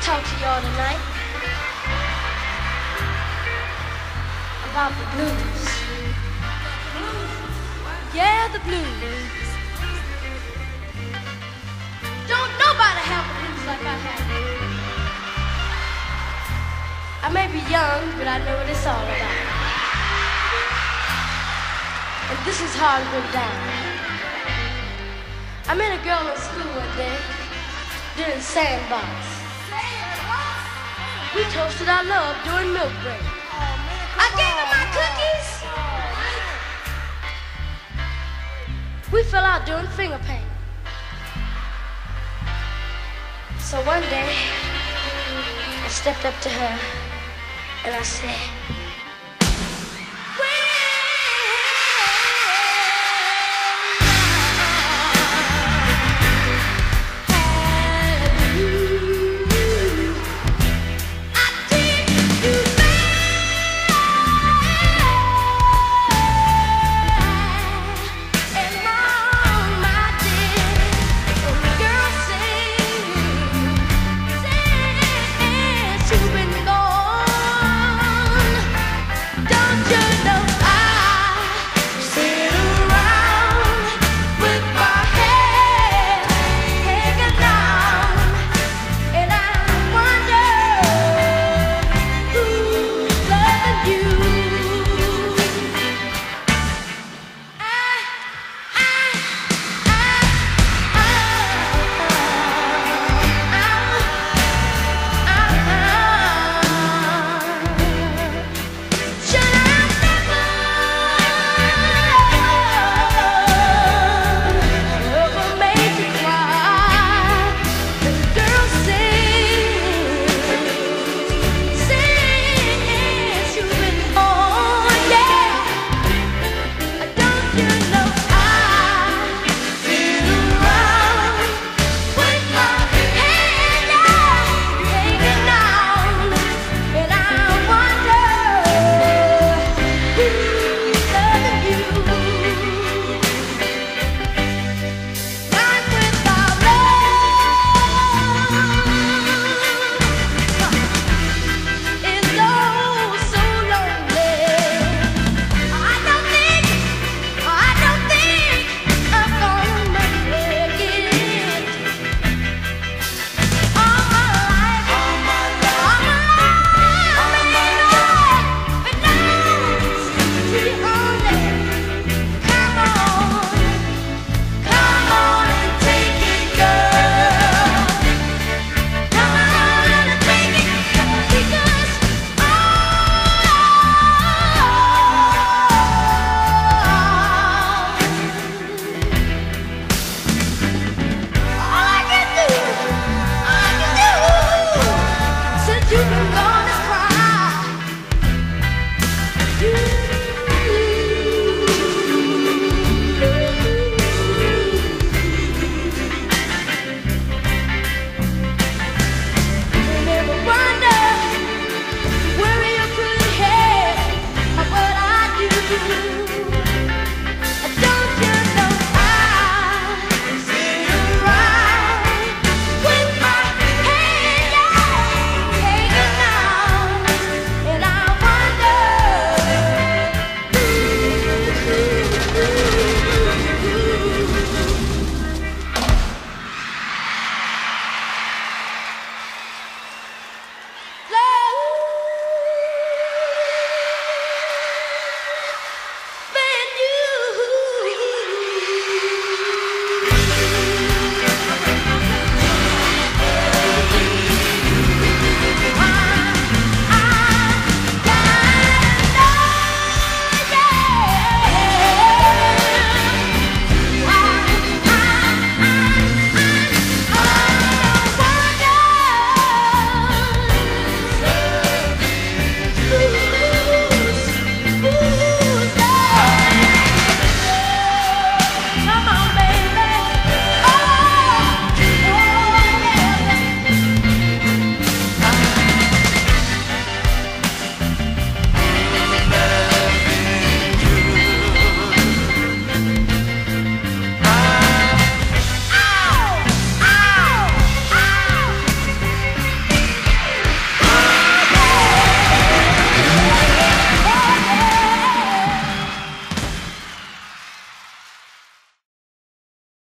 talk to y'all tonight about the blues. Yeah, the blues. Don't nobody have the blues like I have. I may be young, but I know what it's all about. And this is how it went down. I met a girl in school one day doing sandbox. We toasted our love during milk break. I gave her my cookies. We fell out doing finger paint. So one day, I stepped up to her and I said,